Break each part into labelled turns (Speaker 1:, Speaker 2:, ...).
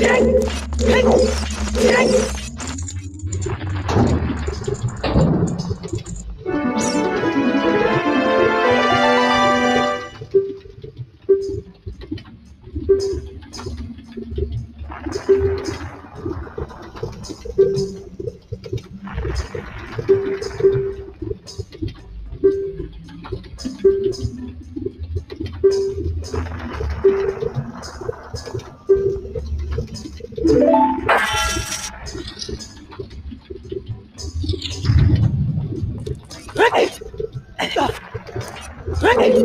Speaker 1: Hey! Hey! Hey! Hey!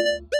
Speaker 1: you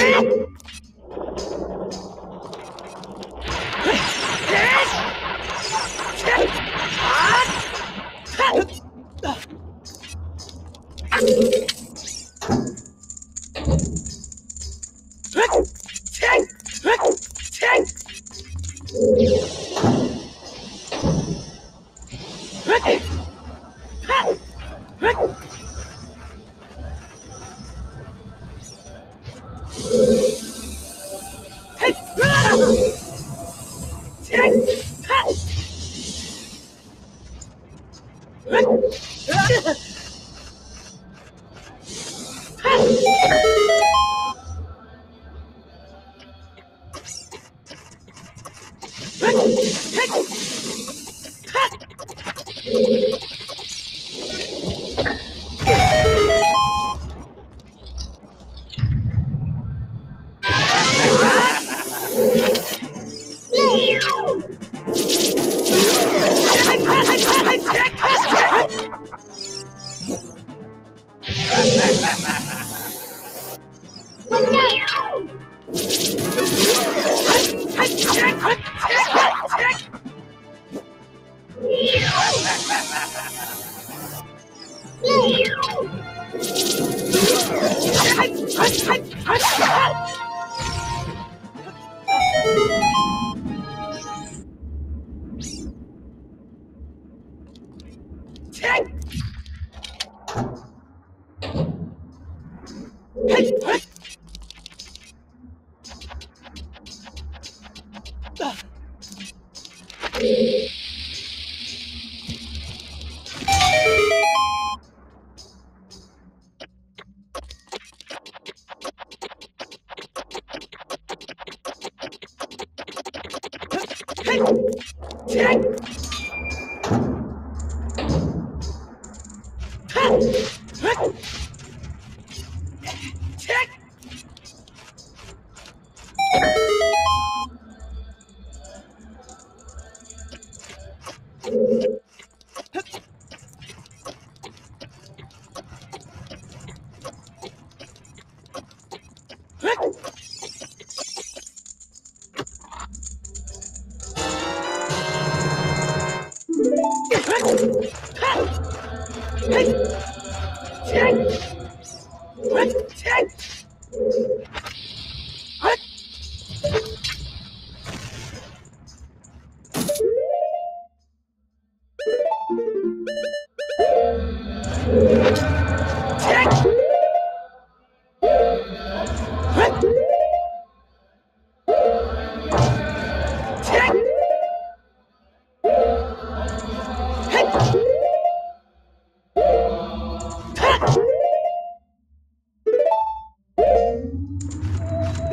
Speaker 1: Hey! Hey! Thank you.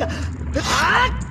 Speaker 1: Ah!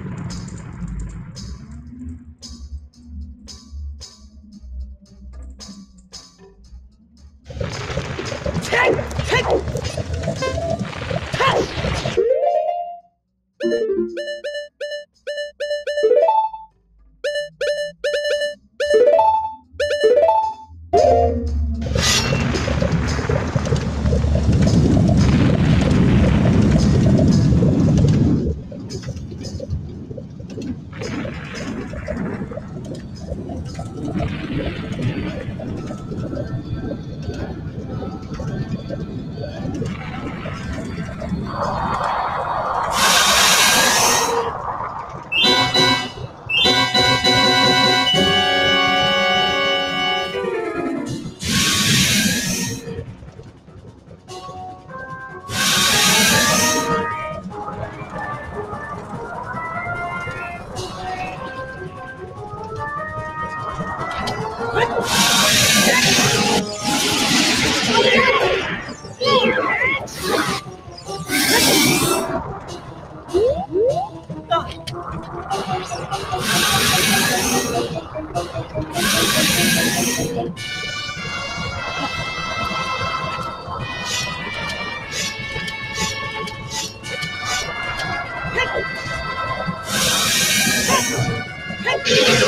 Speaker 1: Gracias.